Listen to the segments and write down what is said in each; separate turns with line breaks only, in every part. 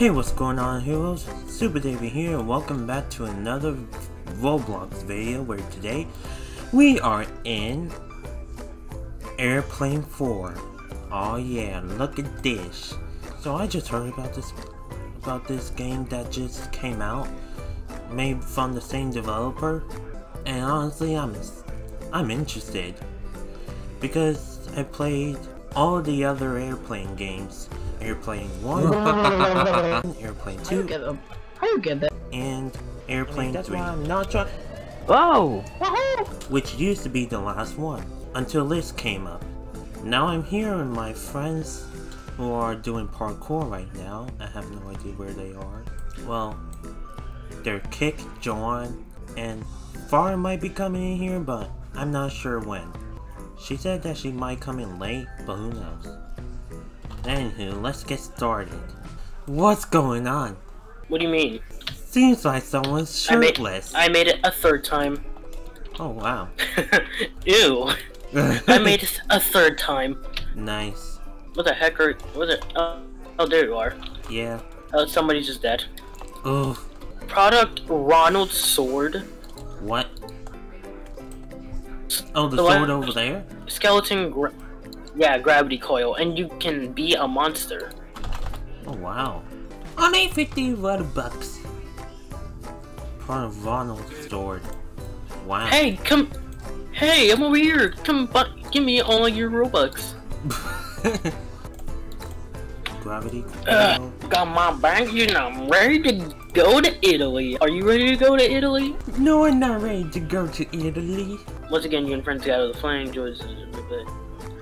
Hey, what's going on, heroes? Super David here, and welcome back to another Roblox video where today we are in Airplane 4. Oh yeah, look at this. So I just heard about this about this game that just came out, made from the same developer, and honestly, I'm I'm interested because I played all the other airplane games. Airplane 1, Airplane
How
2,
you get them? How you get that?
and Airplane
That's
3,
why I'm not trying.
Whoa!
which used to be the last one, until this came up. Now I'm here with my friends who are doing parkour right now. I have no idea where they are. Well, they're Kick, Joanne, and Farah might be coming in here, but I'm not sure when. She said that she might come in late, but who knows. Anywho, let's get started. What's going on?
What do you mean?
Seems like someone's
I made-
shirtless.
I made it a third time.
Oh wow.
Ew. I made it a third time.
nice.
What the heck are? What it? Oh, oh, there you are.
Yeah.
Oh, somebody's just dead.
Oh,
Product Ronald Sword.
what? Oh, the
The
sword over there?
Skeleton. Gra yeah, gravity coil, and you can be a monster.
Oh wow. Only 50 red bucks. Part of Ronald's sword. Wow.
Hey, come. Hey, I'm over here. Come, bu- give me all your robux.
Gravity.
Uh,
coil.
got my bank, and I'm ready to go to Italy. Are you ready to go to Italy?
No, I'm not ready to go to Italy.
Once again, you and friends gather the flame, enjoys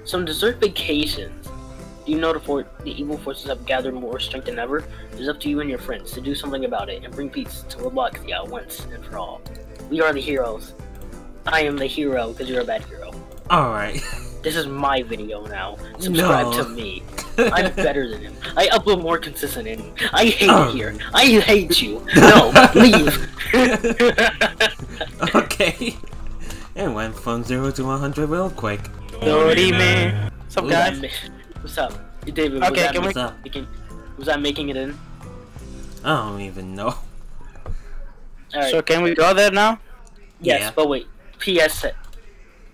some dessert vacations. Do you know the, for- the evil forces have gathered more strength than ever? It is up to you and your friends to do something about it and bring peace to Robloxia once and for all. We are the heroes. I am the hero because you're a bad hero.
Alright.
This is my video now. Subscribe
No.
to me. I'm better than him. I upload more consistent than him. I hate
Oh.
here. I hate you. No, leave.
okay. It went from 0 to 100 real quick.
Dirty man. What's up, guys?
What's up? Hey, David, was
Okay,
that
can we-
What's up?
making, was that making it in?
I don't even know.
Alright.
So can we go there now?
Yes,
Yeah.
but wait. PSA.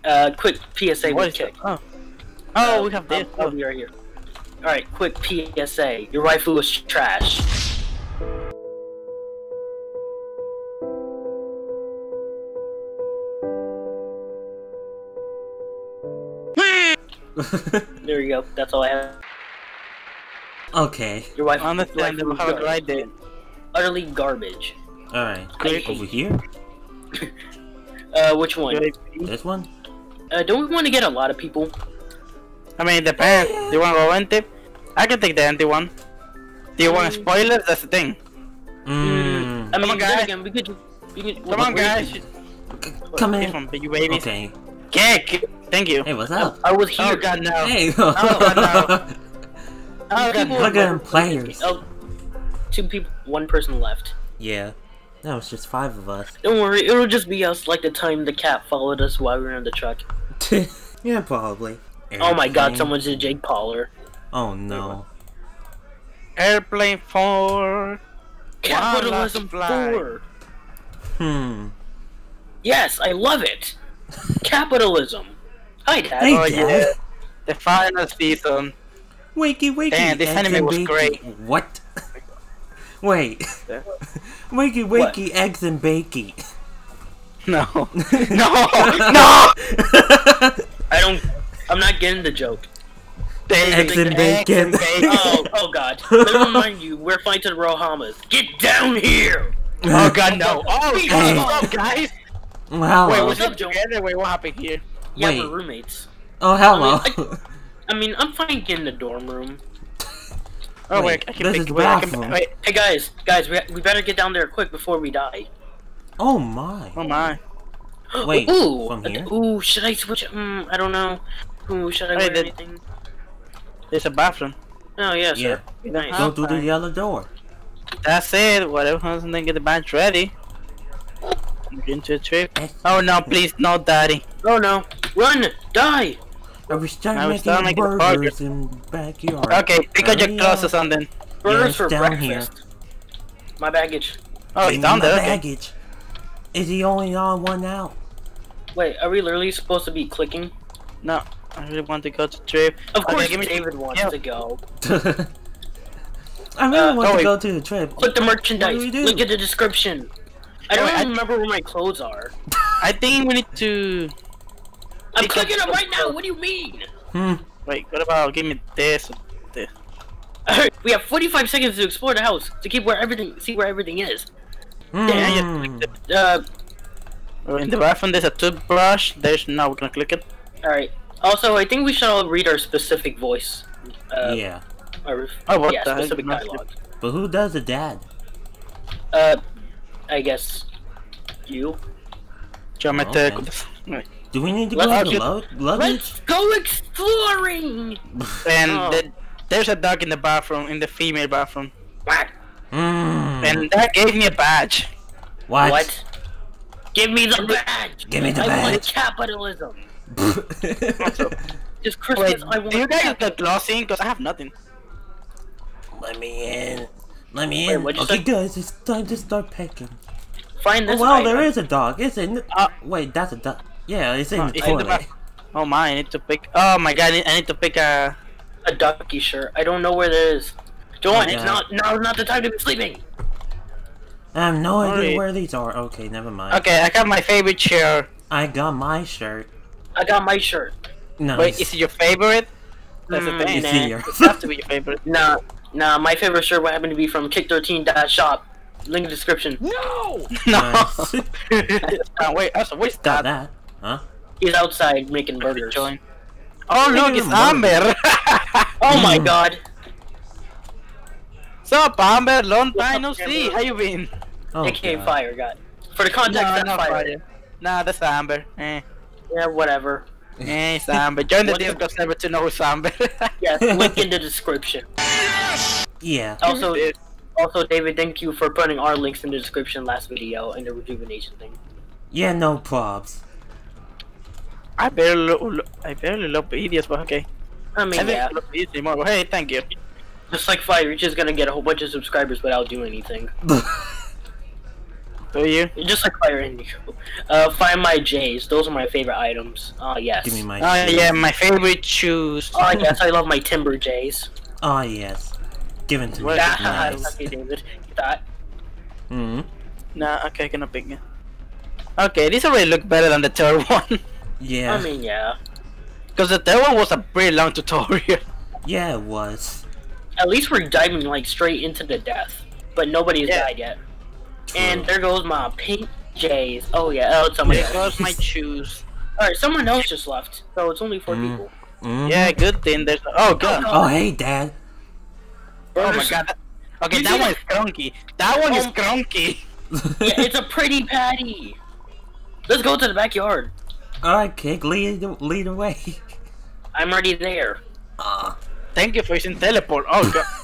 Uh, quick PSA
What
with
is
kick.
it? Oh. Oh,
Uh,
we have this.
I'll, I'll be right here. Alright, quick PSA. Your rifle is trash. There you go. That's all I have.
okay.
Your waifu, your
Understandable.
waifu
Have a
is
great day.
utterly garbage.
Alright.
Great.
Over here?
Uh, which one?
This one?
Uh, don't we want to get a lot of people?
I mean, it depends. Do you want to go empty? I can take the empty one. Do you want
Mm.
spoilers? That's the thing.
Mmm.
I mean,
on, guys.
again, we could. We could
Come on, guys.
Come in.
one, you babies.
Okay.
Kick. Thank you.
Hey, what's up?
I was here.
Oh god, no.
Hey.
God,
Oh,
God,
people-
Look at them players.
Oh, two people, one person left.
Yeah. That was just five of us.
Don't worry, it'll just be us like the time the cat followed us while we were in the truck.
yeah, probably.
Oh my god, someone's a Jake Pauler.
Oh no.
Airplane 4.
Capitalism
fly.
4.
Hmm.
Yes, I love it. Capitalism. Hi, Dad.
Hey,
Oh,
Dad.
yeah. The final season.
Wakey, wakey.
Damn, this
eggs
anime
and
was
bacon.
great.
What? Wait.
Yeah.
wakey,
What?
wakey, eggs and bakey.
No. no! No!
I don't. I'm not getting the joke.
Eggs and bacon.
Oh, oh god. Let me remind you, we're fighting to the Rohamas. Get down here!
Oh god, no. Oh,
Hey.
what's up, guys?
Wow.
Wait,
what's
what's
up,
up,
Joe?
together? Wait, what happened here?
Yeah,
Wait.
we're roommates.
oh, hello.
I I mean, I'm fine getting the dorm room.
Oh,
Wait,
wait, I can
this
pick
is
wait, I can,
bathroom.
wait.
Hey guys, guys, we, we better get down there quick before we die.
oh my.
Oh my.
Wait,
ooh,
from here?
Ooh, should I switch? Mm, I don't know. Ooh, should I
Hey,
wear
the-
anything?
There's a bathroom.
Oh yeah,
Yeah.
sir. Nice.
Go through the yellow door.
That's it. Whatever happens, then get the bench ready. Into a trip. Oh no, please, no, daddy.
Oh no! Run! Die!
I was starting
I was
making
starting making
burgers in backyard.
Okay, pick up your
Hurry
clothes or
up.
Burgers
it's
for
down here.
breakfast. My baggage.
Oh,
Give
it's
me
down
my
there. Okay.
baggage. Is he only on one out?
Wait, are we literally supposed to be clicking?
No, I really want to go to trip.
Of
Okay,
course,
give me-
David wants
yeah.
to go.
I really
Uh,
want
oh,
to
wait.
go to the trip.
Click the merchandise.
do we do?
Link in the description. I don't
wait, I-
remember where my clothes are.
I think we need to.
I'm
Click
clicking
on-
them right now. What do you mean?
Hmm.
Wait, what about give me this? this.
Alright, we have 45 seconds to explore the house to keep where everything, see where everything is.
Yeah,
Hmm.
yeah.
Uh,
In the bathroom, there's a toothbrush. There's no. We're gonna click it.
alright. Also, I think we should all read our specific voice. Uh,
yeah.
Our,
Oh, what
yeah,
the heck?
specific
Not-
dialogue.
But who does the dad?
Uh, I guess you.
Geometric.
Okay.
Wait.
Do we need to
Let's
go to
get-
the lo- luggage?
Let's go exploring.
And
Oh.
the, there's a dog in the bathroom, in the female bathroom,
What?
Hmm.
and that gave me a badge.
What?
What? Give me the badge.
Give me the
I
badge.
I want capitalism. Just Christmas.
Wait,
I want.
do you guys
cap-
got glossing? Because I have nothing.
Let me in. Let me
Wait,
in. okay,
say?
guys, it's time to start packing.
Find this.
Oh, wow,
item.
there is a dog. It's in. The-
Uh,
Wait, that's a dog. Yeah, it's in
Oh,
the
it's in the Oh my, I need to pick. Oh my god, I need, I need to pick a.
a ducky shirt. I don't know where that is. Don't.
Oh,
it's
yeah.
not. Now, not the time to be sleeping.
I have no idea
Sorry.
where these are. Okay, never mind.
Okay, I got my favorite chair.
I got my shirt.
I got my shirt.
Nice.
Wait, is it your favorite? That's
Mm,
the thing.
It's.
It has to be your favorite.
Nah, nah. My favorite shirt would happen to be from Kick13.shop. Link in the description.
No.
Nice.
uh, wait, also, what's
got
that?
that. Huh?
He's outside making burgers.
Join. Oh look, it's Amber.
Oh my god.
Sup, Amber? Long time no see. How you been?
Oh,
AKA
God.
Fire God. For the context,
No,
that's
not
Fyre.
Fyre. Nah, that's Amber. Eh,
Yeah, whatever.
Eh, it's Amber. Join the
What the-
Discord server to know who's Amber.
Yeah, link in the description.
Yeah.
Also, also, David, thank you for putting our links in the description last video and the rejuvenation thing.
Yeah, no probs.
I barely, lo- lo- I barely love videos, but okay.
I
I
mean,
think
yeah,
I love anymore. But hey, thank you.
just like Fyre, you're just gonna get a whole bunch of subscribers without doing anything.
Do you?
Just like Fyre and you. Uh, find my J's. Those are my favorite items. Uh, yes.
Give me my
Oh
shoes.
yeah, my favorite shoes.
Oh yes, I love my Timber J's.
Oh, yes. Given to me.
What?
Ah,
Nice.
okay, David. That.
hmm
Nah, okay, gonna pick it. Okay, these already look better than the third one.
Yeah.
I mean, yeah.
Because the third one was a pretty long tutorial.
yeah, it was.
At least we're diving like straight into the death, but nobody's
Yeah.
died yet.
True.
And there goes my pink J's. Oh yeah, oh it's somebody
There
else.
goes my shoes.
All right, someone else just left, so it's only four
Mm.
people.
Mhm.
Yeah, good thing there's. Oh god.
Oh, hey, Dad.
Oh my god. Okay, that
see
one is crunky. That one is
Oh.
crunky.
Yeah, it's a pretty patty. Let's go to the backyard.
Alright, Kick, lead, lead away.
I'm already there.
Ah.
Thank you for using teleport. Oh god.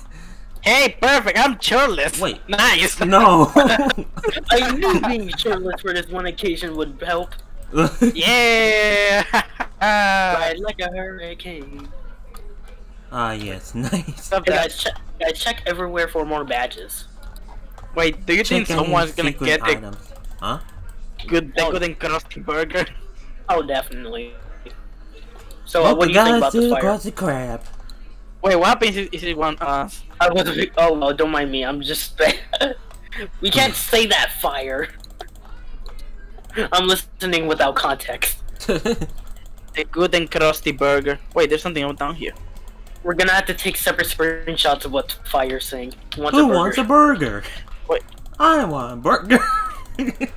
hey, perfect. I'm shirtless.
Wait.
Nice.
no.
I knew being shirtless for this one occasion would help.
Yeah.
Ride like a hurricane.
ah, yes, nice.
Stop
Hey, guys, check, guys, check everywhere for more badges.
Wait, do you think
Check any
someone's gonna get the
items. Huh?
good, the
Oh.
good and crusty burger?
Oh, definitely. So, uh,
What
what
we
do you think
gotta
about this
do
fire?
across the crab.
Wait, what happens if, if it one us?
I was. Oh well, don't mind me. I'm just. we can't say that fire. I'm listening without context.
The good and crusty burger. Wait, there's something else down here.
We're gonna have to take separate screenshots of what Fyre's saying. Wants
Who
a burger.
wants a burger?
Wait.
I want a burger.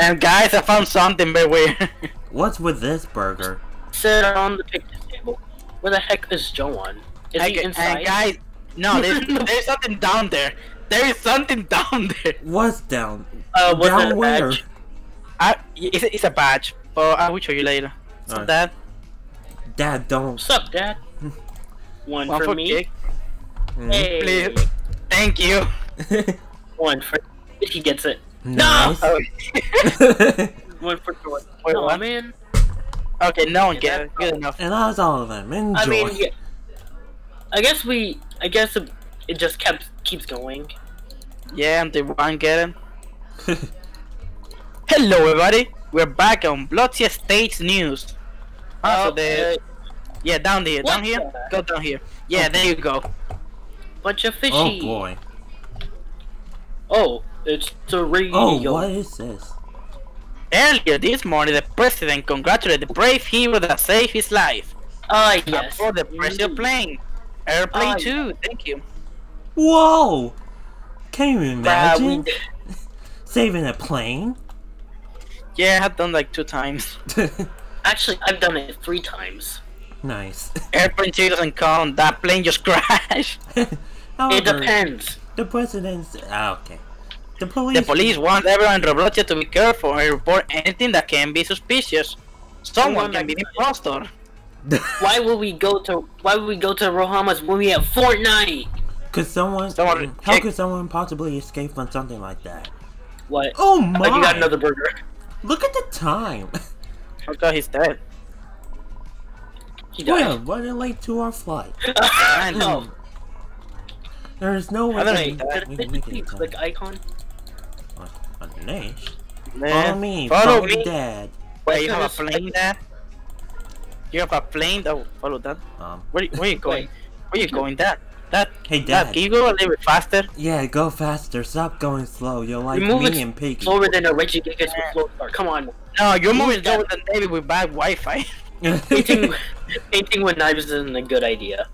And guys, I found something very weird.
What's with this burger?
Sit on the picnic table. Where the heck is Joan? Is
and,
he inside?
and guys, no, there's, there's something down there. There is something down there.
What's down?
uh, was
down
it a
where?
badge?
I, it's, a- it's a badge, but I will show you later. So
Alright.
that
Dad, don't.
What's up, Dad? One,
one
for
for
me.
Mm.
Hey.
Please. Thank you.
One for. He gets it.
nice.
Oh,
One for Joy.
Wait,
no,
what?
man.
okay, no one
Yeah,
gets it. Good enough.
and that's all of them. Enjoy.
I mean, yeah. I guess we. I guess it just kept keeps going.
Yeah, until one get it. Hello, everybody. We're back on Bloody States News. Ah, so
Oh,
the yeah, down here,
what
down here,
the-
go down here. Yeah, there you go.
bunch of fishy.
oh boy.
Oh, it's the radio.
Oh, what is this?
Earlier this morning, the president congratulated the brave hero that saved his life.
Ah, yes.
For the president plane, airplane
Ah,
two. Thank you.
Whoa! Can you
we,
imagine saving a plane?
Yeah, I have done like two times.
actually, I've done it three times.
nice.
Airplane two doesn't count. That plane just crashed.
It depends.
The president's ah, okay. The police.
The police want everyone in Roblox to be careful and report anything that can be suspicious. Someone can be an impostor.
Why would we go to Why would we go to Rohamas when we have Fortnite?
Could someone?
Someone
how
kick-
could someone possibly escape from something like that?
What?
Oh my!
You got another burger.
Look at the time.
Oh god, he's dead.
He
We're
died.
running late to our flight.
I hmm.
know.
There is no way
I don't
we
know,
can
Did
we
it
can make it in
the
time.
click icon?
What? Underneath?
Man,
Follow me.
Follow
Follow
me.
Dad.
Wait, you have a
Yes.
plane there? You have a plane? Oh, follow that.
Um.
Where, where you going?
Wait.
Where you going? That, that,
Hey,
that.
Dad.
Can you go a little bit faster?
Yeah, go faster. Stop going slow. You're like
Remove
me
it
and Piggy.
Slower than a Regigigas with flow. Come on.
No, you're moving
that.
slower than David with bad Wi-Fi.
Painting, painting with knives isn't a good idea.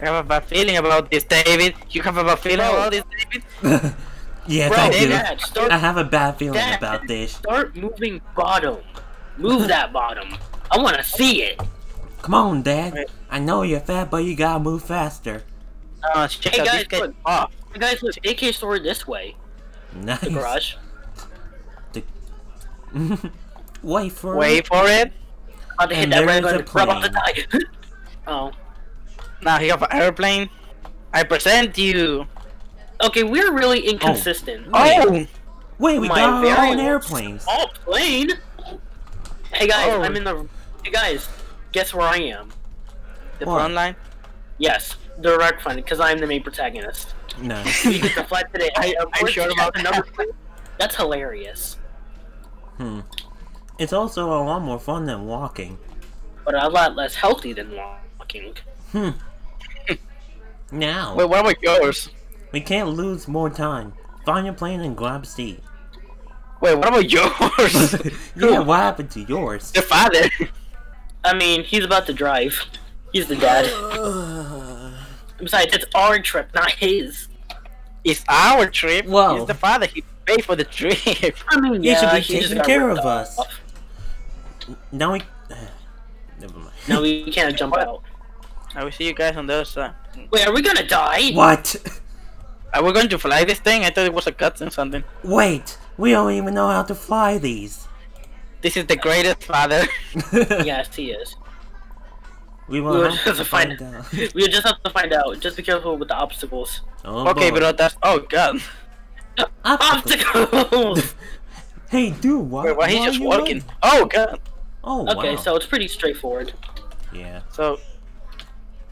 I have a bad feeling about this, David. You have a bad feeling
Bro.
about this, David?
yeah,
Bro,
I do.
Dad, start,
I have a bad feeling
Dad,
about this.
start moving bottom. Move that bottom. I want to see it.
Come on, Dad.
Wait.
I know you're fat, but you gotta move faster.
Uh,
Hey,
out
guys,
this guy
look.
off.
Guys, look, AK store this way.
Nice.
The garage.
Wait for it.
Wait for it.
About to hit
And
that red
a
button. About to die. oh.
Now you have an airplane. I present you.
Okay, we're really inconsistent.
Oh,
Wait, we
My
got our own airplanes.
Oh, plane! Hey guys,
Oh.
I'm in the. Hey guys, guess where I am?
the
What?
front line.
Yes, the wreck fund, because I'm the main protagonist.
Nice.
We get to fly today.
I-
of
I'm
course,
sure about
have another. That's hilarious.
hmm. It's also a lot more fun than walking.
But a lot less healthy than walking.
Hmm. Now,
Wait, what about yours?
we can't lose more time. Find your plane and grab a seat.
Wait, what about yours?
yeah, what happened to yours?
Your father.
I mean, he's about to drive. He's the dad. Besides, it's our trip, not his.
It's our trip.
Whoa.
He's the father. He paid for the trip.
I mean,
You
yeah,
should be
he
taking care of us.
off.
now we. Never mind.
No, we can't jump out.
I will see you guys on the other side.
Wait, are we gonna die?
What?
Are we going to fly this thing? I thought it was a cutscene something.
Wait, we don't even know how to fly these.
This is the greatest father.
Yes, he is.
we
We
will
will
have
just
to
find.
find out.
we just have to find out. Just be careful with the obstacles.
Oh,
okay,
boy.
but that's oh god.
Obstacle.
Obstacles.
Hey, dude, why?
Wait, why he's just
are you
walking?
running?
Oh god.
Oh,
okay,
wow.
so it's pretty straightforward.
Yeah.
So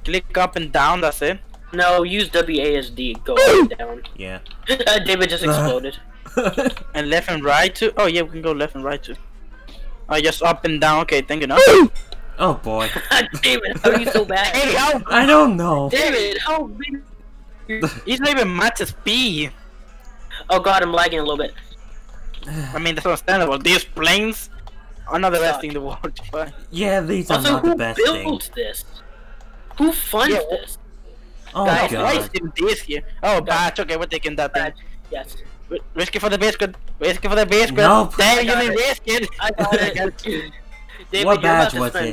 click up and down. That's it.
No, use WASD. Go up and down.
Yeah.
David just exploded.
And left and right too. Oh yeah, we can go left and right too. Oh, just up and down. Okay, thank you. No.
oh boy.
David, how are you so bad?
hey, how?
I don't know.
David, how big?
He's not even match speed.
Oh god, I'm lagging a little bit.
I mean, that's understandable. These planes are not the best thing in the world to fly.
Yeah, these are
Also,
not the
who
best
built this? Who funds
Yeah,
this?
Oh
Guys,
Why is
god.
it this here? Oh, batch. Okay, we're taking that thing.
Bad. Yes.
Ri- Risk it for the biscuit. Risk it for the biscuit.
Nope.
Damn,
I
you
got
didn't
it.
risk it.
I got it. David,
what
you're about
badge
to
was
spend,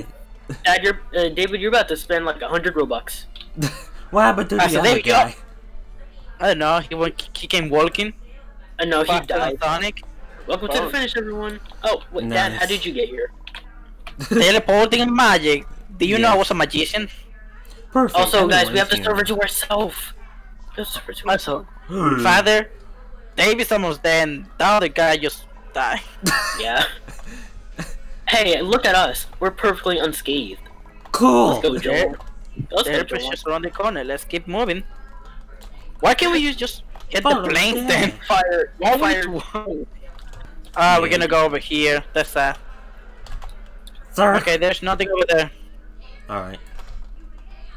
it?
Dad, you're, uh, David, you're about to spend like a hundred robux.
what happened to
ah,
the
said, there
other
you
guy?
I don't know. He went. He came walking.
Uh, I know he
faster than
died.
Sonic.
Welcome to
Oh.
the finish, everyone. Oh, wait, Dad, how did you get here?
Teleporting and magic. Do you know I was a magician?
Perfect.
Also, guys, we have to
everyone's
serve to ourselves. We have to serve to
Also,
hmm.
Father, David's almost dead. The other guy just died.
Yeah. hey, look at us. We're perfectly unscathed.
Cool.
Let's go, Joel. Let's
The
go, Joel.
just around the corner. Let's keep moving. Why can't we use just get the
Follow
planes
the
then?
Fyre,
Why
fire.
would you- Ah, we're gonna go over here. That's sad.
Sir.
Okay, there's nothing over there.
Alright.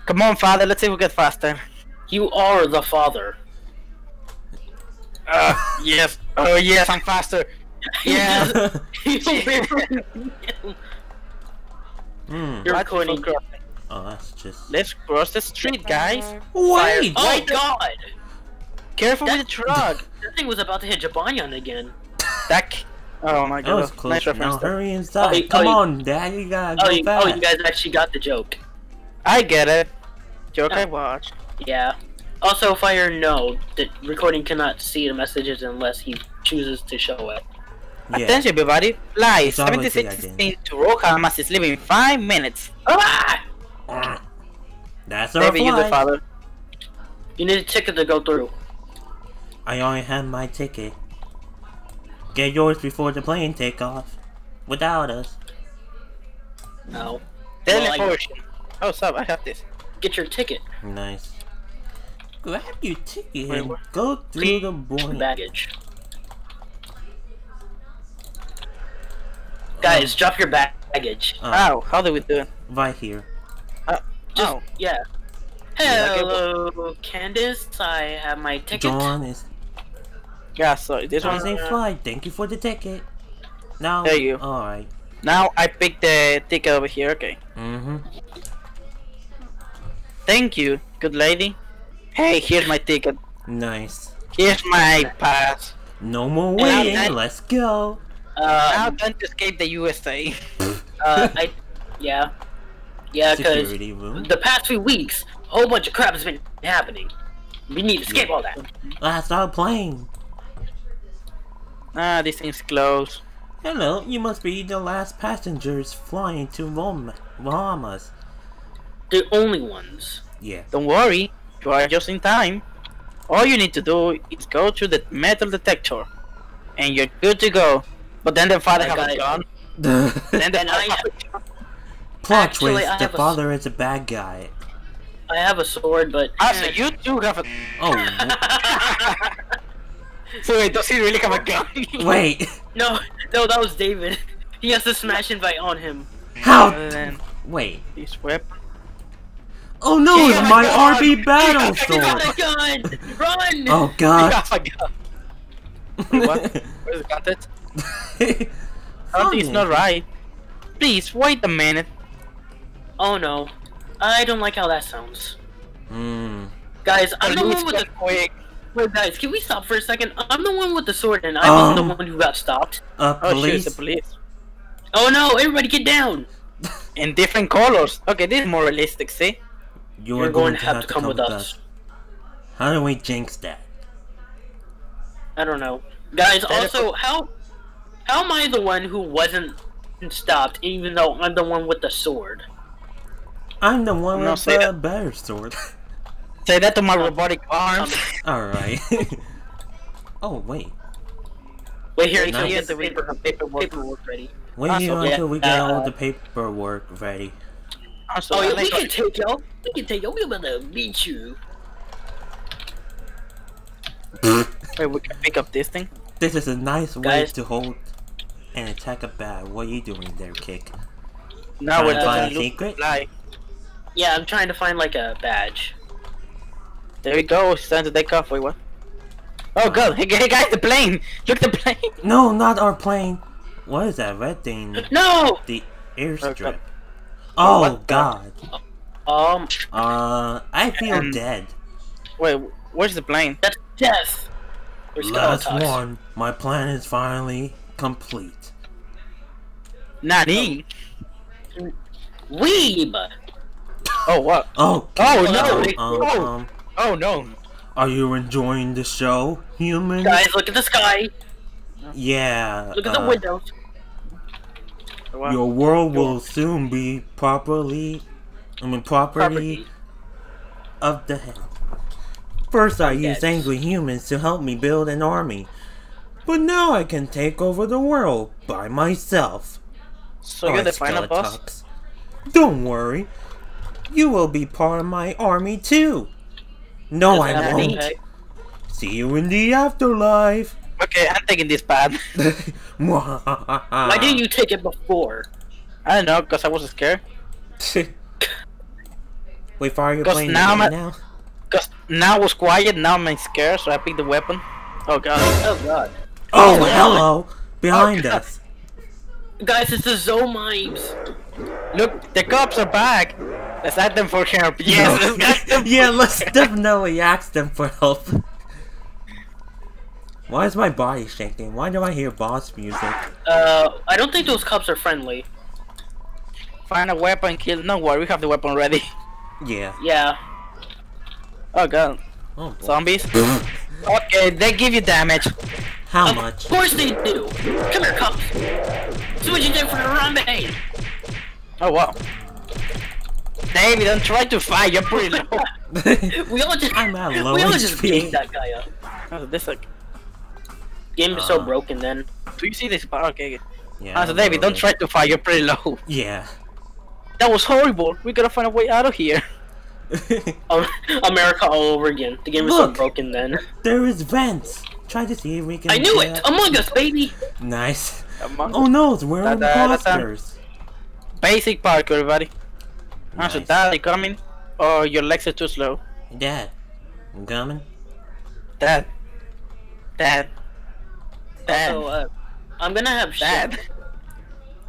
Come on, father. Let's see if we get faster.
You are the father.
Uh, yes. Oh yes, I'm faster. Yeah.
Hmm.
You're
What?
recording.
Oh, that's just.
Let's cross the street, guys.
Wait!
Oh my god!
Careful with the truck.
That thing was about to hit Jibanyan again.
that. Oh my God.
That was
god.
close.
Nice
now
reference. there.
hurry inside.
Oh, you-
Come
oh, you-
on, Dad. You gotta
Oh
go
you, oh, you guys actually got the joke.
I get it. Joke I
Yeah.
watch.
Yeah. Also, Fyre, no, the recording cannot see the messages unless he chooses to show it.
yeah.
Attention, everybody. Flight
It's always the
7616 to Rokamas is leaving in 5 minutes.
Ah!
That's our
Maybe you the father.
You need a ticket to go through.
I only have my ticket. Get yours before the plane take off. Without us.
No. Well, I-
Teleportation. Oh, stop. I have this.
Get your ticket.
Nice. Grab your ticket
Wait,
and
what?
go through the boarding.
Baggage. Guys, drop your ba- baggage.
Uh,
How? How do we doing?
right here.
Just,
oh.
yeah.
Yeah,
Hello, Candace. I have my ticket.
John is
Yeah, sorry. This one.
Jose flight. Thank you for the ticket. Now.
There you.
Alright.
Now I picked the ticket over here. Okay.
Mm-hmm.
Thank you, good lady. Hey, here's my ticket.
Nice.
Here's my pass.
No more
And
waiting.
that-
Let's go.
Uh,
Now
time to escape the USA.
uh, I, yeah, yeah, because the past few weeks, a whole bunch of crap has been happening. We need to escape all that.
Last our plane.
ah, this thing's closed.
Hello, you must be the last passengers flying to Rome, Bahamas.
The only ones.
Yeah.
Don't worry, you are just in time. All you need to do is go through the metal detector, and you're good to go. But then the father
has
a
it.
gun. Then the
I-
father have a gun.
Plot
Actually,
twist, the
have a-
father is a bad guy.
I have a sword, but
Ah, so you too have a.
Oh,
So wait, does he really have a gun?
wait.
no, no, that was David. He has the smash invite on him.
How?
And then
Wait.
this weapon.
Oh no,
He
it's
has
my! RB battle
He
You got
sword.
Run!
Oh
He
god.
has a gun. What? Where's the content? Something's not right. Please wait a minute.
Oh no, I don't like how that sounds.
Hmm.
Guys, I'm the
Lose
one with the.
that quick.
Wait, guys, can we stop for a second? I'm the one with the sword, and I wasn't
Um.
the one who got stopped.
Uh,
Oh shit,
police.
it's the police.
Oh no! Everybody get down!
In different colors. Okay, this is more realistic, see?
You
You're
are going, to have, to come, with us.
us.
How do we jinx that?
I don't know, guys.
Better
Also, how how am I the one who wasn't stopped, even though I'm the one with the sword?
I'm the one
No,
with
say
the
that.
better sword.
Say that to my robotic arms.
Alright. oh, wait.
Wait here,
Nice.
until you
Yes,
get the
the paper-
paper,
paperwork.
paperwork ready.
Wait here until
yeah,
we get all
uh,
the paperwork ready.
Also,
Oh,
I
yeah, we can take y'all. We can take y'all. We're gonna meet you.
Wait, we can pick up this thing.
This is a nice way to hold and attack a bat. What are you doing there, Kick?
Now
Trying
we're
to find
gonna
a secret?
Fly.
Yeah, I'm trying to find like a badge.
There we go. It's time to take off. Wait, what? Oh god! Hey, hey guys, the plane! Look, the plane!
No, not our plane. What is that red thing?
No.
The airstrip.
God.
Oh
What the-
God.
Um,
Uh, I feel
And-
dead.
Wait, where's the plane?
that's death. We're
Last one. My plan is finally complete.
Nani?
Weeb.
Oh what?
Oh.
Oh,
no.
Um,
Oh.
um,
Oh no!
are you enjoying the show, human?
Guys, look at the sky.
Yeah.
Look at the
uh,
windows.
Your world will soon be properly, I mean, property
Property.
of the head. First, I used angry humans to help me build an army, but now I can take over the world by myself.
so you're the final boss?
Don't worry, you will be part of my army too. No, I
Does
won't. See you in the afterlife.
Okay, I'm taking this path.
Why
Why
didn't you take it before?
I don't know, cause I was scared.
Wait, Fyre, you're
'Cause
playing
now
the
I'm
game now?
Cause now I was quiet, now I'm scared, so I picked the weapon. Oh god.
Oh god.
Oh, oh
my
hello! Behind
Oh,
us.
Guys, it's the Zomimes.
Look, the cops are back. Let's ask them for help. Yes, let's ask them.
yeah, let's definitely ask them for help. Why is my body shaking? Why do I hear boss music?
Uh, I don't think those cops are friendly.
Find a weapon, kill. No worry, we have the weapon ready.
Yeah.
Yeah.
Oh god.
Oh, boy.
Zombies? okay, they give you damage.
How
of
much?
Of course they do. Come here, cops. See what you did for the Harambe.
Oh wow. David, don't try to fight, you're pretty low.
we all just
I'm at low
we all just
HP.
ganged that guy up.
oh, this like,
Game is so
Uh.
broken then.
do you see this? part? Okay, okay.
yeah.
Ah, so David, don't try to fire. you're pretty low.
Yeah.
That was horrible. We gotta find a way out of here.
Um, America all over again. The game is so broken then.
there is vents. Try to see if we can.
I knew
get-
it. Among Us, baby.
Nice.
Among
Oh no, we're
Da- da- da- da. Basic parkour, everybody. Ah, so
Nice.
Dad, you coming? Or your legs are too slow?
Dad, I'm coming.
Dad. Dad. Dad.
So, uh, I'm gonna have
Dad.
shit.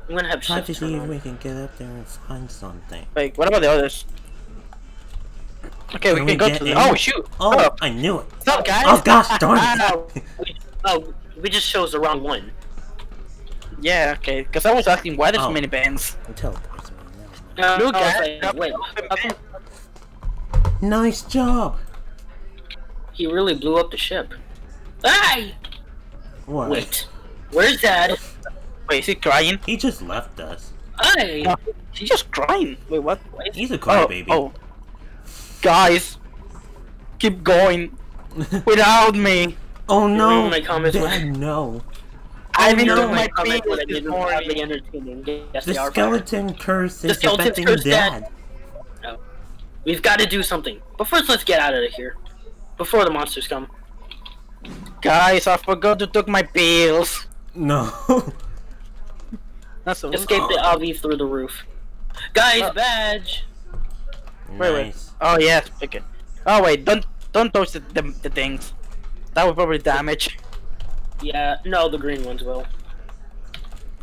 I'm gonna have
Try
shit.
to see if we can get up there and find something.
Wait, what about the others? Okay, we
Can
can
we
go to the.
in?
Oh shoot!
Oh,
Oh,
I knew it.
what's up, guys?
Oh gosh darn
Ow.
it.
Oh, we just chose the wrong one.
Yeah, okay. Because I was asking why there's so
Oh.
many bands.
I'm teleporting me, never mind.
Uh,
Look,
I was
guys.
like, wait, okay,
Nice job.
he really blew up the ship. Hey!
What?
Wait, where's Dad?
Wait, is he crying?
He just left us.
Hey!
No, he's just crying. Wait, what?
He's a
Oh,
crybaby.
oh. Guys, keep going without me.
oh no.
my comments were-
Dad, no.
I
Oh,
didn't
no.
my
my
comments when I
pills this
did hardly
morning.
entertaining. Yes,
The
they are.
skeleton curse
The
is
skeleton's
affecting
curse,
Dad.
Dad. We've got to do something. But first, let's get out of here. Before the monsters come.
Guys, I forgot to take my pills.
No.
That's a
Escape the Avi through the roof. Guys,
Uh,
badge!
Wait, wait.
nice.
Oh yes, okay. Oh wait, don't don't touch the, the, the things. That would probably damage.
Yeah, no, the green ones will.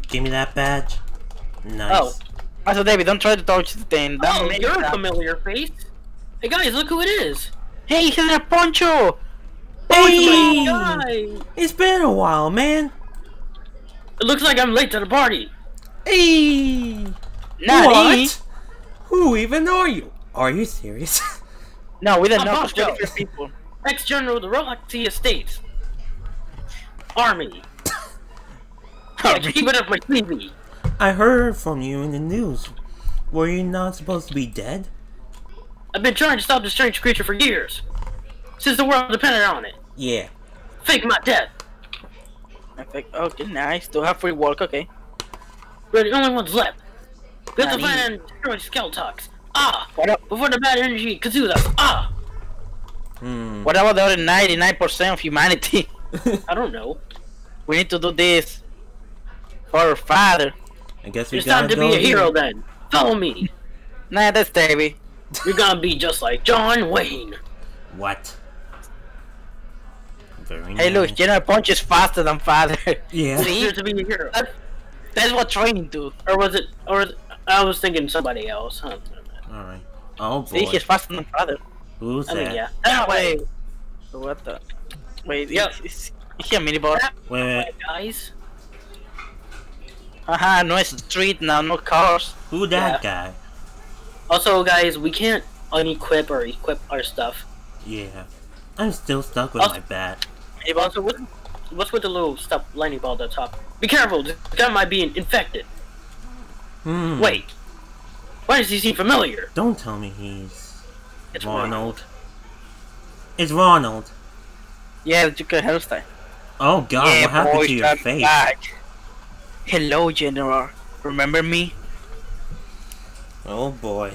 Give me that badge. Nice.
Oh.
Also, David, don't try to touch the thing. That
Oh, you're a familiar face. Hey guys, look who it is!
Hey, he's a poncho.
Hey!
Guys!
It's been a while, man.
It looks like I'm late to the party.
Hey!
Nani?
What? Who even are you? Are you serious?
No, we don't
I'm
know.
Poncho.
We're different people.
Ex-General of the Roxy Estates. Army. Yeah, keep it up my TV.
I heard from you in the news. Were you not supposed to be dead?
I've been trying to stop this strange creature for years. Since the world depended on it.
Yeah.
Fake my death.
I think, okay, nice. Still have free work, okay.
We're the only ones left. We have to
Nani?
find and destroy Skeletox. Ah!
What, up?
Before the bad energy consumes us. Ah!
Hmm.
what about the other 99% of humanity?
I don't know.
we need to do this for our father.
I guess we
It's
gotta
time to
go
be a
here.
hero then. Follow me.
Nah, that's Davey.
You're gonna be just like John Wayne.
What? Very
Hey, look,
nice.
General Punch is faster than father.
Yeah.
See?
here to be a hero.
That- That's what training do.
Or was it? Or I was thinking somebody else. Huh?
Alright. Oh
See,
boy.
he's faster than father.
Who's
I
that?
mean, yeah.
Ah, wait. What the? Wait,
Yo.
is, is, is he a mini boss?
Wait, wait.
Guys,
Haha, no street now, no cars.
Who that guy?
also, guys, we can't unequip or equip our stuff.
Yeah. I'm still stuck with
Also-
my bat.
Mini boss?
Also, what, what's with the little stuff lightning ball at the top? Be careful, this guy might be infected.
Hmm.
Wait, why does he seem familiar?
Don't tell me he's
It's
Ronald. It's Ronald.
Yeah, the Joker hairstyle.
Oh god,
yeah,
what happened
boys,
to your face?
back. Hello, General. Remember me?
Oh boy.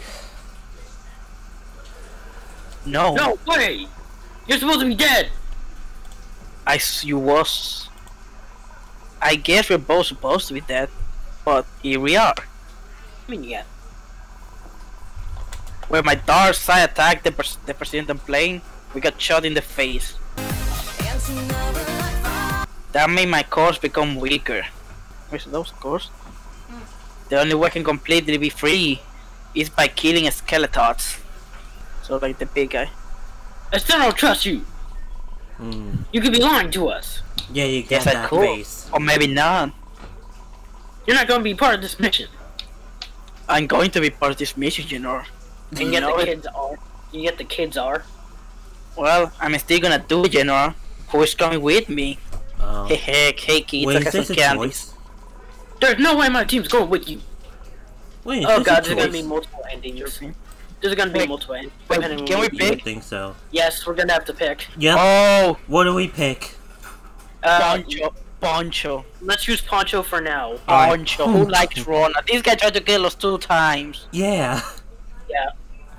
No.
No way! You're supposed to be dead.
I you was. I guess we're both supposed to be dead, but here we are.
I mean, yeah.
When my dark side attacked the, pres- the president plane, we got shot in the face. That made my cores become weaker. Where's those cores? The only way I can completely be free is by killing skeletons. So like the big guy.
I still don't trust you.
Hmm.
You could be lying to us.
Yeah, you got
Yes, I
that
could.
face.
Or maybe not.
You're not going to be part of this mission.
I'm going to be part of this mission, you know.
And yet
know
the
it.
kids are. And yet the kids are.
Well, I'm still gonna do it, you know. Who is coming with me?
Oh.
Hey, heck, hey, kids,
Wait,
I
is
got
this
some
a
candy.
There's no way my team's going with you.
Wait,
Oh god, there's gonna be multiple endings. There's gonna be
Wait,
multiple endings.
wait, can
what
we
do.
You
pick?
would think so.
Yes, we're gonna have to pick.
Yep.
Oh,
What do we pick?
Uh,
Poncho, Poncho,
let's use Poncho for now.
Alright.
Poncho. Who likes Rona? These guys tried to kill us two times.
Yeah. Yeah.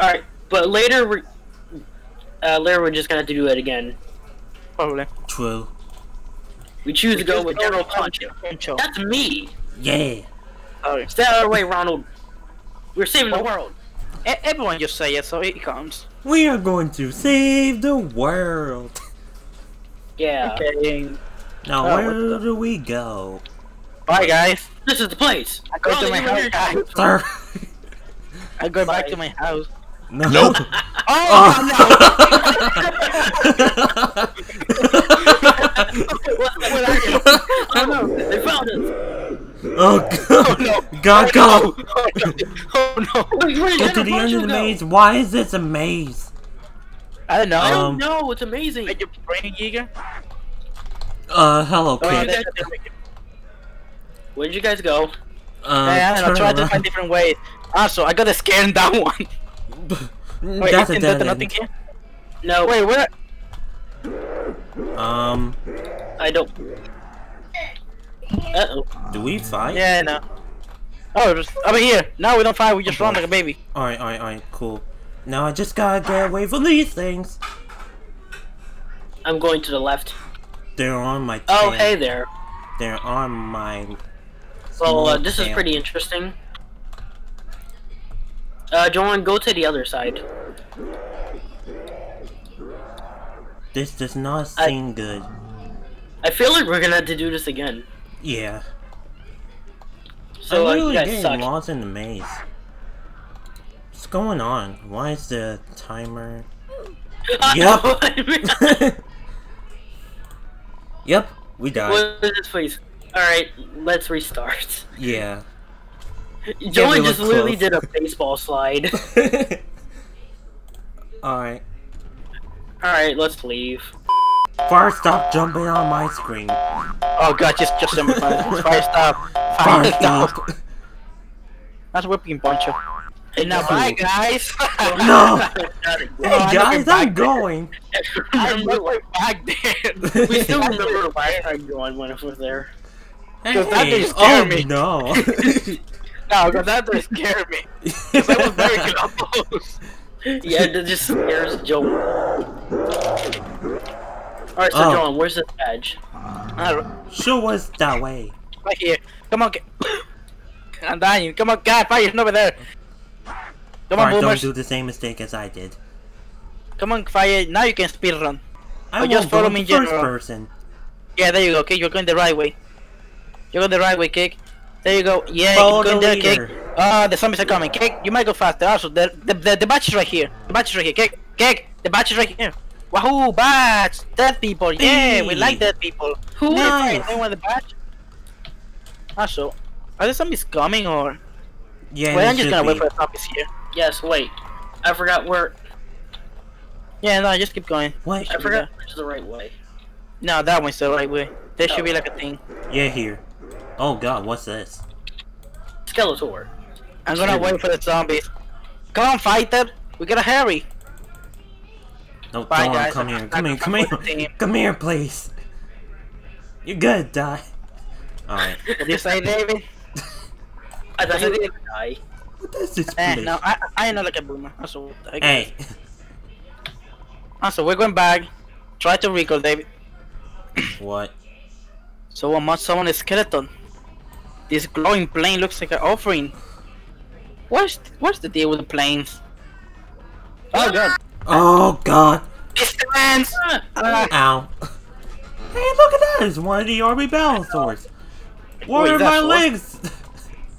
Alright, but later we're. Uh, later we're just gonna have to do it again.
Probably.
True.
We choose to go with General Poncho.
Poncho.
That's me!
Yeah.
Sorry.
Stay out of the way, Ronald. We're saving the world.
E- everyone just say it, so it comes.
We are going to save the world.
Yeah.
Okay.
Now,
Oh,
where
the-
do we go?
Bye, guys.
This is the place.
I go to my house, guys.
Sir.
I go back to my house.
No.
Nope.
Oh,
oh no, they found us.
Oh, God.
no.
God, go.
Oh no! Oh no!
Wait,
Get to the end of the
go?
maze. Why is this a maze?
I don't know.
I
Um,
don't know. It's amazing.
Are you brain Giga?
Uh, hello,
Oh, yeah,
kid.
that's the thing.
Where'd you guys go?
Uh,
Yeah, I don't know.
turn
Try to find different ways. Also, I got a scare in that one. Wait,
That's a
isn't that
dead
nothing here?
No,
Wait, where?
Um,
I don't. Uh oh.
do we fight?
Yeah, no. Oh, just over here. No, we don't fight. We just
Oh,
run like a baby.
Alright, alright, alright, cool. Now I just gotta get away from these things.
I'm going to the left.
They're on my
Oh,
tail.
hey there.
They're on my.
Well, uh,
small
this is pretty interesting. Uh, Joan, go to the other side.
This does not
I-
seem good.
I feel like we're gonna have to do this again.
Yeah.
So,
I'm
you guys
getting
suck.
lost in the maze. What's going on? Why is the timer? Yep. Yep, we died.
is this place? Alright, let's restart.
Yeah. We
just literally
close.
did a baseball slide.
Alright.
Alright, let's leave.
First, stop jumping on my screen.
Oh god, just just um, fire, fire stop. Fyre
First
stop.
stop.
That's whipping Poncho. Hey, now bye guys.
No!
Gotta.
Hey
I'm
guys,
going
I'm
back
going.
I'm
Remember-
going back there.
we still remember the last time Joan went over there.
Hey,
that didn't scare
oh
me.
no.
no, because that does scare me. Because I was very close.
Yeah, that just scares Joan. Alright, so
Oh.
Joan, where's this badge?
Alright,
Show us that way.
right here. Come on, get. I'm dying. Come on, God, fire over there. Come on,
Alright, don't do the same mistake as I did.
Come on, fire. Now you can speed run.
I
Oh, just
won't
follow
in
me in
first
general.
person.
Yeah, there you go. Okay, you're going the right way. You're going the right way, Kick. There you go. Yeah,
Follow
keep going
the
there, Kick.
leader.
Ah, the zombies are coming. Kick, you might go faster. Also, the the the, the batch is right here. The batch is right here. Kick, Kick. The batch is right here. Wahoo, batch! Dead people. Yeah, we like dead people.
Who
Nice.
Anyone want the batch? Ah, also, are there zombies coming or?
Yeah,
Wait, I'm just gonna wait for the zombies here.
Yes, wait. I forgot where.
Yeah, no, I just keep going.
What?
I forgot which is the right way.
No, that one's the right way. There should be like a thing.
Yeah, here. Oh god, what's this?
Skeletor.
I'm gonna wait for the zombies. Come on, fighter. We gotta hurry.
No,
Bye,
Dawn,
guys.
come
I'm
here, come here, come
come with the
here, come here, please. You're gonna die. Alright.
What do you say, David?
I thought he was gonna die.
What is this
Eh,
place?
no, I, I am not like a boomer. Also, what the heck?
Hey.
Also, we're going back. Try to recall, David.
What?
So I must summon a skeleton. This glowing plane looks like an offering. What's what's the deal with the planes? Oh god.
Oh god!
Distance!
Ah,
Ah,
Ow. Hey, look at that! It's one of the Army battle swords! What
Wait,
are my
what?
legs?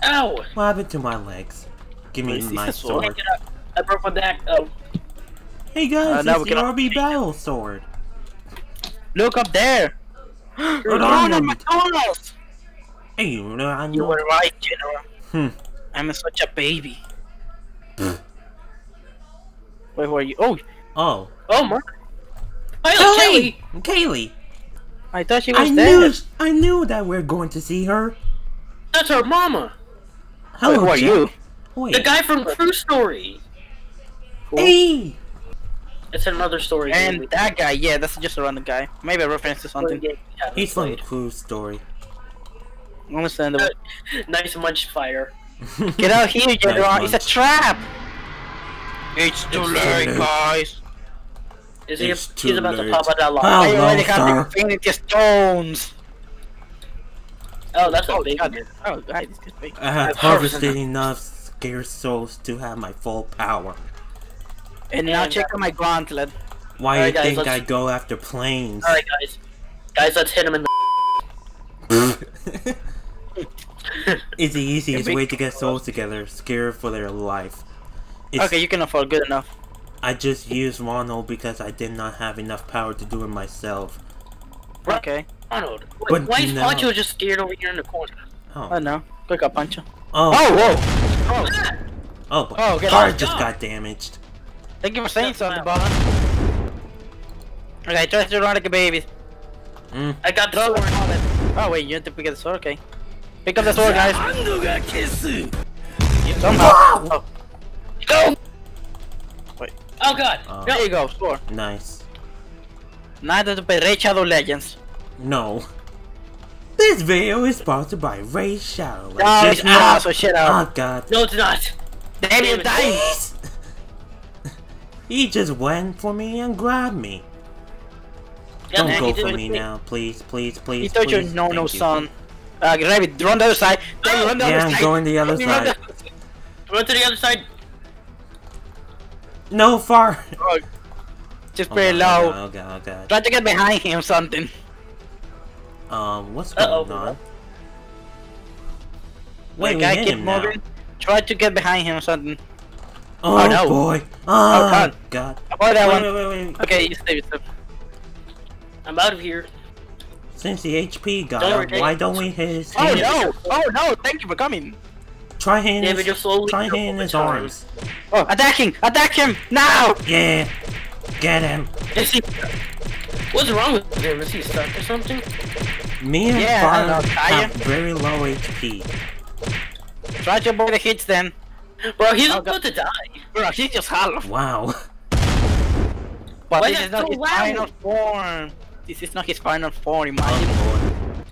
Ow!
what happened to my legs? Give me
Wait,
my
sword?
sword.
Get up. I broke my back. Oh,
Hey guys,
Uh, now
it's the
can-
Army battle sword.
look up there!
Hold
Ronald
on.
McDonald's!
Hey, you know, I
You
know.
were right, General.
Hmm.
I'm such a baby. Wait, who are you? Oh,
Oh.
oh my! Hi, Kelly.
Kaylee! Kaylee!
I thought she was
I
dead.
knew, I knew that we're going to see her.
That's her mama.
Hello,
Wait, who are
Jack.
you?
Wait.
The guy from True Story.
Hey!
It's another story.
And
we-
that guy, yeah, that's just a random guy. Maybe a reference to something.
game we haven't
He's from
played.
Cruise Story.
Understandable.
Nice munch fire.
Get out here, General!
Nice
It's a trap! It's too
It's too
late,
late.
guys!
Is he?
It's
He's
too
about
late.
to pop out that
Oh.
lock.
I already have
sir.
the Infinity Stones!
Oh, that's a
Oh,
big one.
Oh, God, this is big.
I have harvested
harvested-
enough scarce souls to have my full power.
And now
And uh,
check
that-
out my gauntlet.
Why
Alright,
do you
guys,
think
let's-
I go after planes?
All right, guys. Guys, let's hit him in the.
it's the easiest way to get souls together, scared for their life. It's,
Okay, you can afford good enough.
I just used Ronald because I did not have enough power to do it myself.
Okay.
Ronald. Wait,
But
why is
no.
Poncho just scared over here in the corner?
Oh.
Oh no. Quick up, Pancho.
Oh.
Oh, whoa! Oh,
Oh, but
Oh, get
car
off.
just got damaged.
thank you for saying
Yes,
something,
ma'am.
Bob. Okay, try to run like a baby.
Mm.
I got the sword.
Oh wait, you have to pick up the sword, okay. Pick up the sword, guys. Somehow. Oh,
Go! Oh god!
Uh,
there you go, score.
Nice.
Neither to play Raid Shadow Legends.
No. This video is sponsored by Raid Shadow.
No, it's not, so shut up.
Oh god.
No, it's not.
Damn you,
it.
dying!
He just went for me and grabbed me.
Yeah,
Don't go for me now, please, please, please.
He thought you're no no
you.
son. Uh, Rabbit, run the other side. Run the
Yeah,
other
I'm
side.
going the other
run
side.
the-
Run to the other side.
No far.
Oh, Just
Oh
very
god,
low.
Oh god, oh god.
Try to get behind him something.
Um, what's going on?
Wait,
Wait, we
guy keep
now.
moving. Try to get behind him or something.
Oh,
Oh, no.
boy. Oh,
God.
god.
Avoid that
Wait,
one.
wait, wait, wait.
Okay, you stay with them.
I'm out of here.
Since the HP got
Don't
up, why don't we hit his
Oh
hand?
no! Oh no! Thank you for coming.
Try hitting
David,
his,
you're
try
double
hitting
the
his
time.
arms.
Oh, attacking! Attack him now!
Yeah. Get him.
Is he? What's wrong with him? Is he stuck or something?
Me and
Yeah, I
Fyre
know,
have very low HP.
Try to avoid the hits then.
Bro, he's
Oh,
about to die.
Bro, he's just hollow.
Wow.
But
Why
this
is
is not
so
his
loud?
final form. This is not his final form, imagine.
Oh.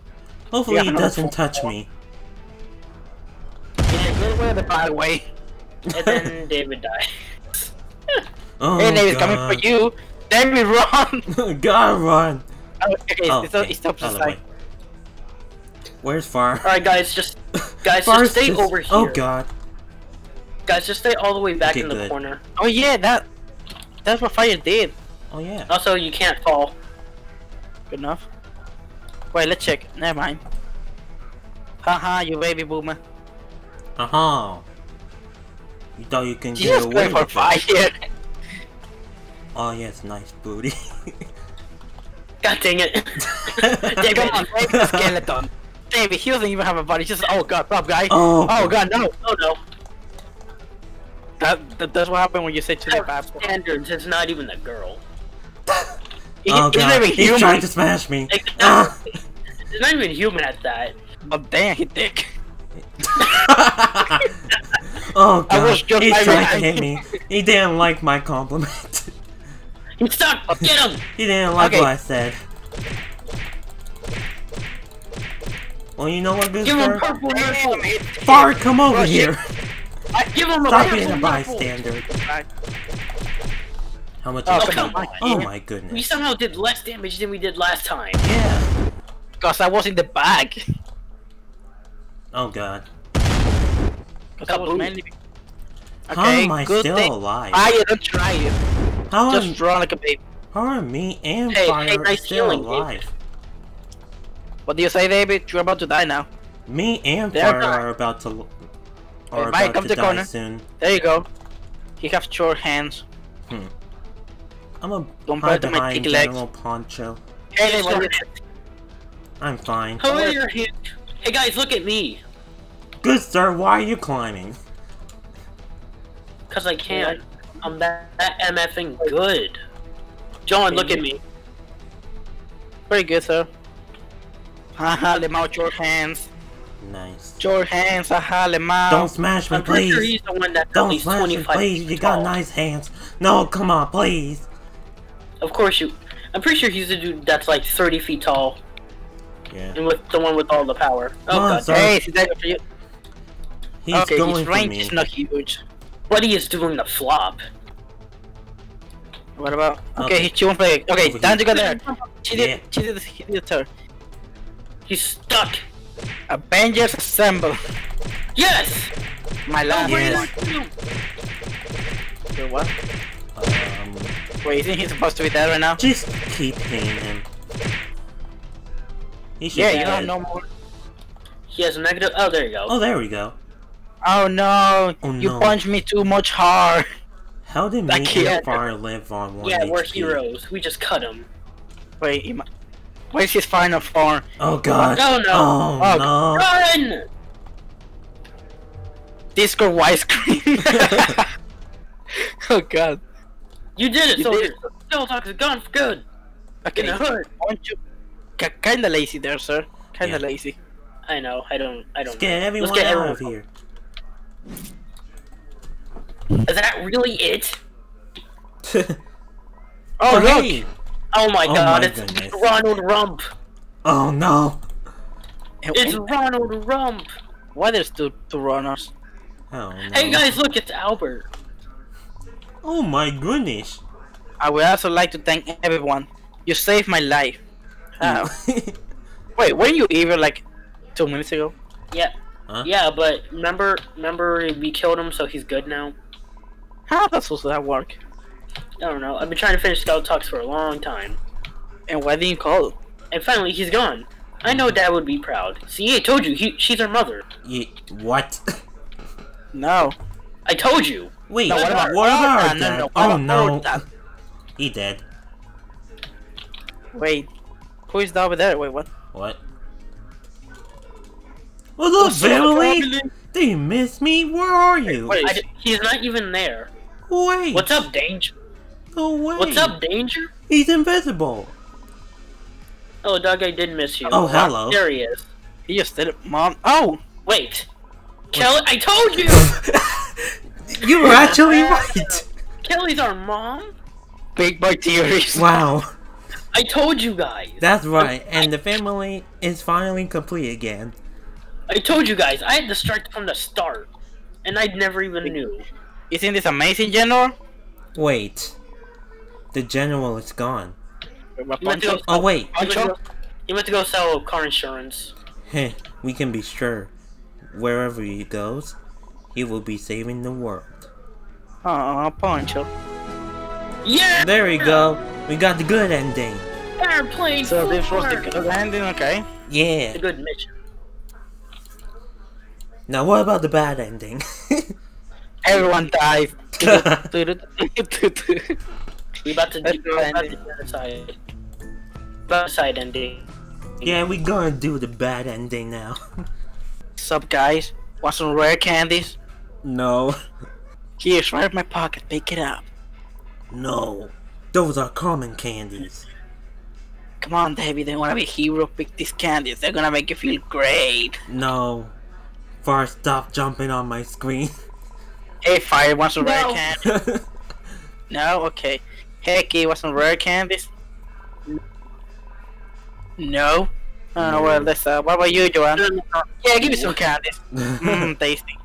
Hopefully
Yeah,
he doesn't
for-
touch me.
In the good way the bad way.
And then David dies.
Oh
hey, David, coming for you. David, run!
God run.
Oh, okay,
Oh,
it's,
okay.
it's up to
Other Where's Far?
Alright, guys, just. Guys, just stay over oh, here.
Oh god.
Guys, just stay all the way back
Okay,
in the
good.
corner.
Oh yeah, that that's what Fyre did.
Oh yeah.
Also, you can't fall.
Good enough. Wait, let's check. Never mind. Haha, you baby boomer.
Uh huh. You thought you can
She's
get
just
away
going for
with it?
Fyre.
Oh yes, nice booty.
God dang it.
Hey, come on, David the skeleton. David, he doesn't even have a body. Just oh god, prop guy.
Oh.
Oh god, no.
Oh no.
That, that that's what happened when you say to the bad.
Standards, it's not even a girl.
He,
oh
he's not
god.
even
He's
human.
trying to smash me.
Exactly.
Ah.
It's not even human at that.
But damn, he thick.
oh
I
god. He's trying to hit me. He didn't like my compliment.
He's stuck! Get him!
he didn't like
Okay.
what I said. Well, you know what,
Give him purple nurple!
Far, come over here.
Give him a
Stop being a bystander. How much?
Oh,
is
come on.
Oh my goodness.
We somehow did less damage than we did last time.
Yeah.
Because I was in the bag.
Oh god.
Because I was mainly...
How
okay,
am I still
thing.
alive?
Fyre, don't try it.
How am,
Just run like a baby.
how are me and
Hey,
Fyre
hey, nice
still
healing,
alive?
What do you say, David? You're about to die now.
Me and
They're
Fyre
not.
are about to are
Hey, Mike,
about
come
to
to
die
corner.
soon.
There you go. He has short hands. Hmm.
I'm a
Compared
hide
to my
behind
thick legs.
General Poncho.
Hey,
Hey,
what
sorry.
is-
I'm fine.
How are your hands? Hey guys, look at me.
Good sir, why are you climbing?
Cause I can't. I'm that, that MFing good. John, look at me.
Very good, sir. Haha, Lemao, short hands.
Nice.
Your hands, haha, Lemao.
Don't smash me,
I'm pretty sure
please.
he's the one that's
Don't
least
smash me, please. You got nice hands. No, come on, please.
Of course you. I'm pretty sure he's the dude that's like 30 feet tall
Yeah.
and with the one with all the power. Oh
Come on,
god.
sir.
Hey, is that for you?
He's
okay,
going
his
for
range is not huge.
Buddy is doing the flop.
What about? Okay,
Okay.
he's chewing play. Okay,
Over
time to
here.
go there. She did.
Yeah.
She did. He did the turn.
He's stuck.
Avengers assemble.
Yes!
My last
Yes.
one. Wait, What?
Um,
Wait, isn't he supposed to be dead right now?
just keep hitting him. He should
Yeah, you don't know more.
He has a negative. Oh, there you go.
Oh, there we go.
Oh no!
Oh,
you
no.
punched me too much hard.
How did
I
me and
can't.
Fyre live on one
yeah, we're heroes. We just cut him.
Wait, he, mi- where's his final form?
Oh god.
Oh, no.
Oh,
Oh,
no.
Run!
Discord widescreen. oh god.
You did it,
You
soldier.
did
Still talk is gone for good.
Okay.
In the hood.
Aren't you? Kinda lazy there, sir. Kinda
Yeah.
lazy.
I know. I don't. I don't.
Let's get everyone
get
out
everyone
of here.
Is that really it?
Oh, oh, look!
hey.
Oh my
Oh
god!
my
it's
goodness.
Ronald Rump.
Oh no.
It's Ronald Rump.
Why there's two two runners?
Oh no.
Hey guys, look! It's Albert.
Oh my goodness.
I would also like to thank everyone. You saved my life. How? Hmm. Um, wait, weren't you evil like two minutes ago?
Yeah.
Huh?
Yeah, but remember, remember we killed him, so he's good now.
How does that work?
I don't know. I've been trying to finish Scout Talks for a long time,
And why didn't you call?
and finally he's gone. I know Dad would be proud. See, I told you, he, she's our mother.
Ye- what?
No.
I told you.
Wait,
No,
what
what
about,
about-
what
oh,
about
no, no, no,
Oh no.
that?
He dead.
Wait. Who is that over there? Wait, what?
What? What's up, family? Do you miss me? Where are you?
Wait,
I d- he's not even there.
Wait.
What's up, Danger?
No way.
What's up, Danger?
He's invisible.
Oh, Doug, I did miss you.
Oh, hello.
There he is.
He just did it, mom. Oh,
Wait. Kelly, I told you!
You were actually right.
Kelly's our mom?
big boy theories.
Wow.
I told you guys.
That's right. And the family is finally complete again.
I told you guys. I had to strike from the start. And I never even knew.
Isn't this amazing, General?
Wait. The general is gone.
Wait, what,
You went to
Pancho?
go,
Oh wait.
you went to
Pancho?
go, you went to go sell car insurance.
Heh, we can be sure. Wherever he goes, he will be saving the world.
Oh, Poncho.
Yeah!
There we go. We got the good ending.
Airplane
So this was
four!
the good ending, okay?
Yeah.
The good mission.
Now what about the bad ending?
Everyone died.
We about to do
That's
we about to
ending.
do the side. About side ending.
yeah, we gonna do the bad ending now.
Sup, guys? Want some rare candies?
no.
Here's right in my pocket. Pick it up.
No. Those are common candies.
Come on, David. They want to be a hero. Pick these candies. They're gonna make you feel great.
No. Far stop jumping on my screen.
Hey, Fyre. Want some rare
No.
candies? No. Okay. Hey, Key. Want some rare candies? No. Oh
No.
well, let's. Uh, what about you, Joanne? Yeah, give me some candies. Mmm, tasty.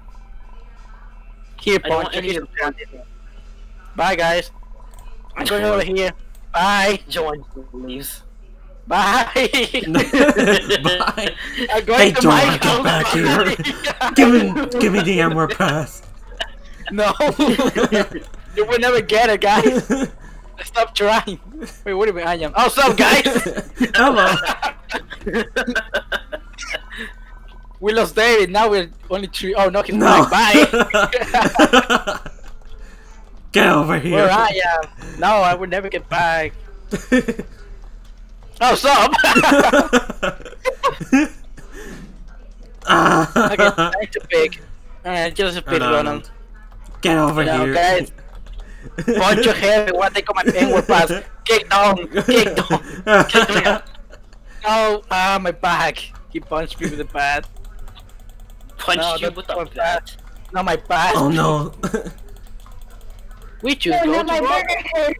Here,
don't want
Poncho.
any
Give me some candies. Bye, guys. I'm going over here. Bye.
Join leaves.
Bye.
Bye.
I'm going
Hey,
to
John,
my
get back here. Give me, give me the Emerald Pass.
No. you will never get it, guys. Stop trying. Wait, what do you mean I am? Oh, sup, guys?
Hello.
we lost David. Now we're only three. Oh, no, he's
No.
back. Bye.
Get over here.
Where I am. No, I will never get back. Oh, sup? okay, time to pick. Alright, just a bit, Ronald.
Ronald. Get over
No,
here.
guys. Punch your head. What they call my penguin pass. Kick down. Kick down. Kick down. Oh, ah, my back. He punched me with the bat.
Punched
No,
you with the
my
bat.
Not my back.
oh no.
We choose
No,
go
not my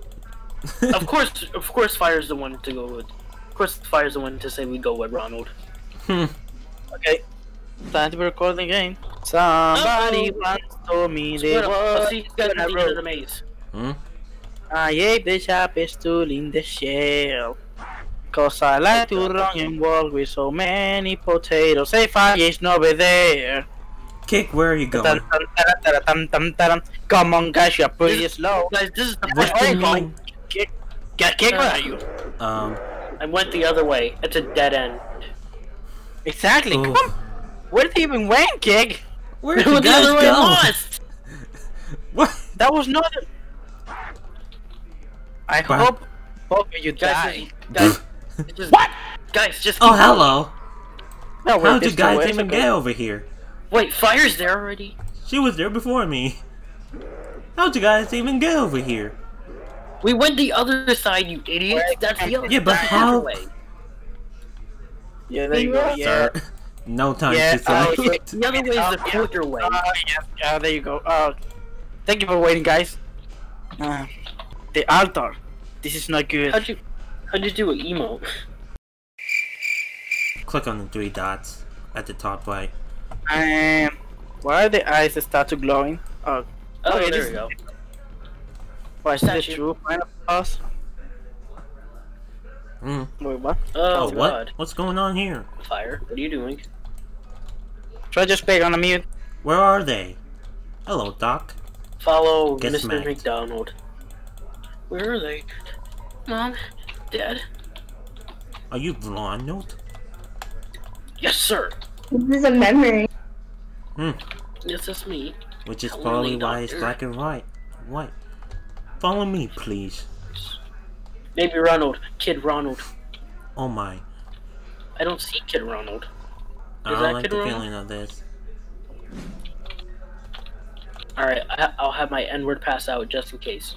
to
Of course, of course, Fyre's the one to go with. Of course, Fyre's the one to say we go with Ronald.
Hmm.
Okay. Time to record the game. Somebody
Uh-oh.
once told me they
Split up.
Was
see you guys at
gonna
the
roll.
the maze.
Hmm?
I ate the sharpest tool in the shell. Cause I like to run and walk with so many potatoes. Say Fyre is over there.
Kick, where are you
Dun,
going?
Come on, guys, you're pretty slow.
Guys, this is the
What
first
do you
time
mean?
Kick, kick, where are you?
Um,
I went the other way. It's a dead end.
Exactly.
oh.
Come. Where did he even went, kick?
Where
Went
did you
the
guys
other way
go?
lost.
What?
That was not. I
Wow.
hope both of you die.
Guys, guys, just, what? Guys, just
Oh, hello.
No,
How'd you guys
way,
even get over here?
Wait, Fyre's there already.
She was there before me. How'd you guys even get over here?
We went the other side, you idiot.
Wait,
That's the other. Way.
Yeah, but
that's
how-
other.
Yeah, there you go. Yeah.
Sir, no time
Yeah,
to
uh,
select.
The other way is the quicker way.
Oh, yeah, yeah, there you go. Oh, thank you for waiting, guys. Uh, the altar. This is not good.
How'd you, how'd you do an emote?
Click on the three dots at the top right.
Um, why are the eyes start to glowing? Oh,
Oh,
Okay,
there
this-
we go.
Why is the
Statue.
true final boss?
Mm.
Wait, what?
Oh,
Oh, what?
God.
What's going on here?
Fyre, what are you doing?
Try just click on the mute.
Where are they? Hello, Doc.
Follow
Get
Mr.
smacked.
McDonald. Where are they? Mom? Dad?
Are you Ronald?
Yes, sir.
This is a memory. Hmm.
Yes, that's me.
Which is
Hello,
probably why it's black and white. White. Follow me, please.
Maybe Ronald. Kid Ronald.
Oh my.
I don't see Kid Ronald.
I don't like
Kid
the
Ronald?
feeling of this.
Alright, I- I'll have my N word pass out just in case.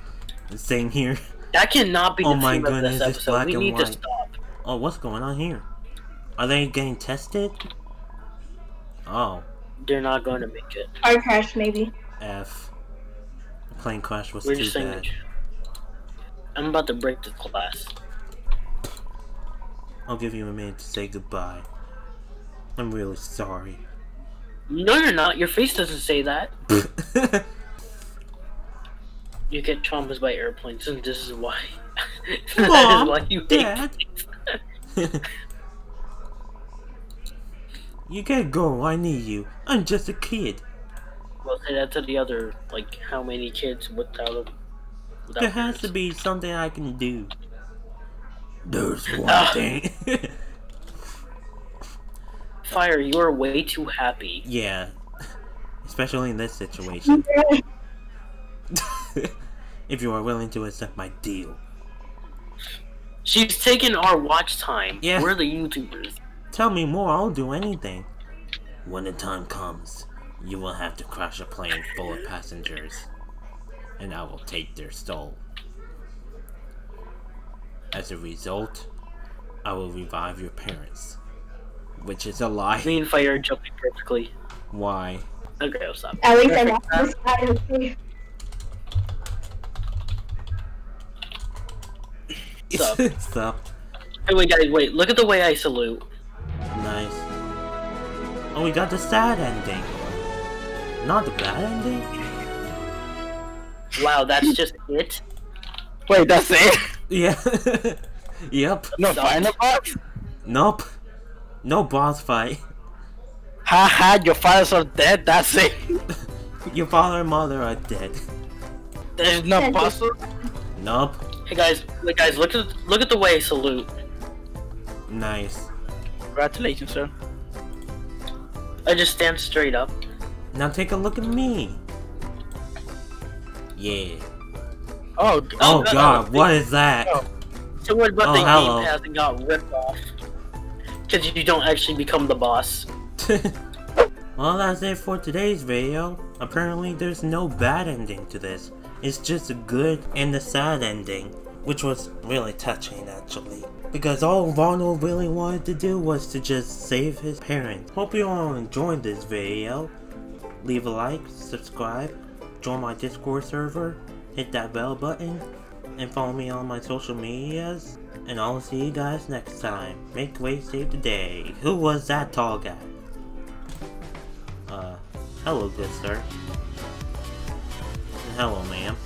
Same here.
That cannot be oh the
Oh my
theme
goodness,
of this
it's
episode.
black
We
and
need to stop.
Oh, what's going on here? Are they getting tested? Oh,
They're not going to make it.
Car crash, maybe.
F. Plane crash was
We're
too bad.
I'm about to break the class.
I'll give you a minute to say goodbye. I'm really sorry.
No, you're not. Your face doesn't say that. You get traumas by airplanes, and this is why. that
Mom,
is why you
Dad. you can't go, I need you. I'm just a kid.
Well, say that to the other, like, how many kids without a. Without
There has to be something I can do. There's one
Ah.
thing.
Fyre, you are way too happy.
yeah. Especially in this situation. if you are willing to accept my deal.
She's taking our watch time.
Yeah.
We're the YouTubers.
Tell me more, I'll do anything. When the time comes, you will have to crash a plane full of passengers. And I will take their soul. As a result, I will revive your parents. Which is a lie.
Me and Fyre are jumping perfectly.
Why?
Okay, I'll stop.
At least I'm on this side of me.
Sup?
Sup.
Hey, wait, guys, wait. Look at the way I salute.
Nice. Oh, we got the sad ending. Not the bad ending?
Wow, that's just it?
Wait, that's it?
Yeah. yep.
No final boss?
Nope. No boss fight.
Haha, ha, your fathers are dead, that's it.
Your father and mother are dead.
There's no
That's it.
puzzle.
Nope.
Hey guys, look guys, look at look at the way I salute.
Nice.
Congratulations, sir.
I just stand straight up.
Now take a look at me. Yeah.
Oh, g-
Oh
no,
god, what is that?
no.
So what about
Oh,
the
hello.
game path and got ripped off? Because you don't actually become the boss.
well, that's it for today's video. Apparently, there's no bad ending to this. It's just a good and a sad ending, which was really touching actually. Because all Ronald really wanted to do was to just save his parents. Hope you all enjoyed this video. Leave a like, subscribe, join my Discord server, hit that bell button, and follow me on my social medias. And I'll see you guys next time. Make way, save the day. Who was that tall guy? Uh, hello, good sir. Hello, ma'am.